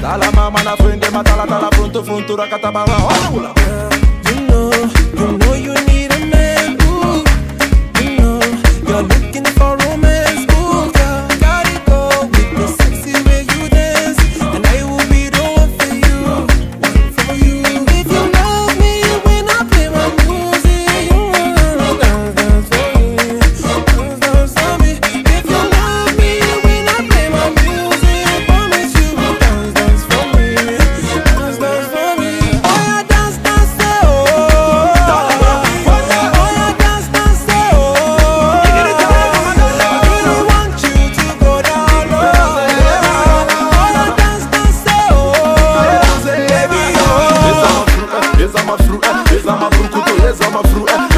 Tala mama na frente, matala, tala, pronto, frontura, catabala, olha, olha. Oh. mafru, eh, eza mafru, eh, eza mafru, eh,